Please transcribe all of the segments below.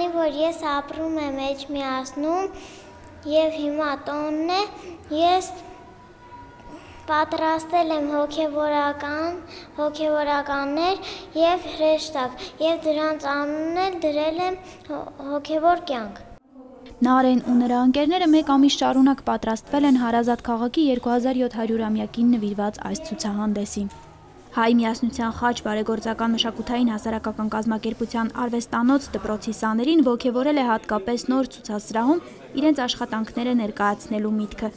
քանի որ ես ապրում եմ Էջմիածնում եւ հիմա տոնն է, ես պատրաստել եմ հոգևորական, հոգևորականներ եւ հրեշտակ եւ դրանց անունն էլ դրել եմ հոգևոր կյանք։ Նարեն ու նրա ընկերները մեկ ամիս շարունակ պատրաստվել են Հարազատ քաղաքի 2700-ամյակին նվիրված այս ցուցահանդեսին։ Հայ միասնության խաչ բարեգործական մշակութային հասարակական կազմակերպության արվեստանոց դպրոցի սաներին ողջևորել է հատկապես նոր ցուցասրահում իրենց աշխատանքները ներկայացնելու միտքը,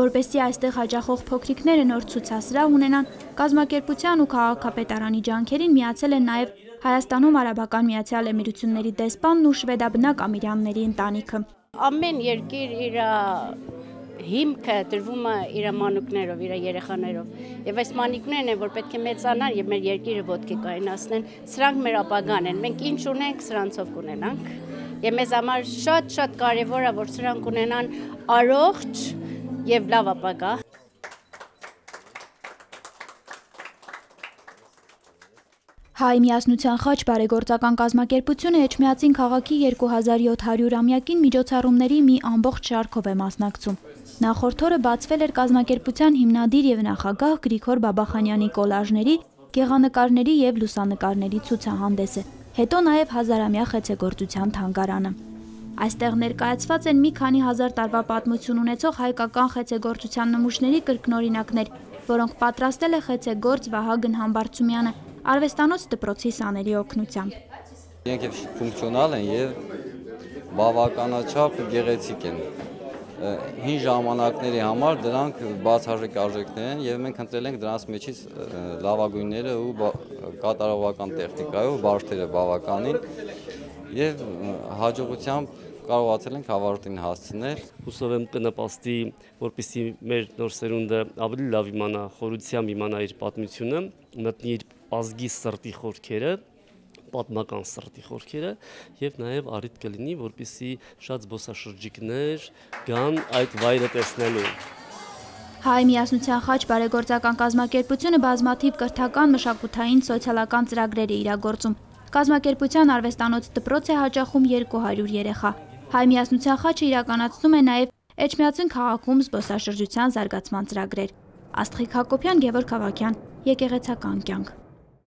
որպեսզի այստեղ հաջախող փոքրիկները նոր ցուցասրահ ունենան, կազմակերպության ու քաղաքապետարանի ջանքերին միացել են նաև Հայաստանում Արաբական Միացյալ Էմիրությունների դեսպանն ու շվեդաբնակ Ամիրյանների ընտանիքը։ Ամեն երկիր իր հիմքը դրվում է իր մանուկներով, իր երեխաներով։ Եվ այս մանուկներն են, որ պետք է մեծանան եւ մեր երկիրը ոտքի կայնացնեն։ Սրանք մեր ապագան են։ Մենք ինչ ունենք, սրանցով կունենանք։ Եվ մեզ համար շատ-շատ կարեւոր է, որ սրանք ունենան առողջ եւ լավ ապագա։ Հայ միասնության խաչ բարեգործական կազմակերպությունը Էջմիածին քաղաքի 2700-ամյակին միջոցառումների մի ամբողջ շարքով է մասնակցում։ Նախորդ օրը բացվել էր կազմակերպության հիմնադիր եւ նախագահ Գրիգոր Բաբախանյանի կոլաժների, գեղանկարների եւ լուսանկարների ցուցահանդեսը, հետո նաեւ հազարամյա խեցեգործության թանգարանը։ Այստեղ ներկայացված են մի քանի հազար տարվա պատմություն ունեցող հայկական խեցեգործության նմուշների կրկնօրինակներ, որոնք պատրաստել է խեցեգործ Վահագն Համբարձումյանը արվեստանոց դպրոցի սաների օգնությամբ։ Իրենք եւ ֆունկցիոնալ են եւ բավականաչափ գեղեցիկ են։ Հին ժամանակների համար դրանք բացառիկ արժեքներ են եւ մենք ընտրել ենք դրանց մեջից լավագույնները ու կատարողական տեխնիկայով բարդերը բավականին եւ հաջողությամբ կարողացել ենք հավարտին հասցնել։ Հուսով եմ կնպաստի, որպեսզի մեր նոր սերունդը ավելի լավ իմանա, խորությամբ իմանա իր պատմությունը, մտնի իր ազգի սրտի խորքերը, պատմական սրտի խորքերը եւ նաեւ առիթ կլինի, որպիսի շատ զբոսաշրջիկներ գան այդ վայրը տեսնելու։ Հայ միասնության խաչ բարեգործական կազմակերպությունը բազմաթիվ կրթական, մշակութային, սոցիալական ծրագրեր է իրագործում։ Կազմակերպության արվեստանոց դպրոց է հաճախում 200 երեխա։ Հայ միասնության խաչը իրականացնում է նաև Էջմիածին քաղաքում զբոսաշրջության զարգացման ծրագրեր։ Աստղիկ Հակոբյան, Գևորգ Հավաքյան, Եկեղեցական կյանք։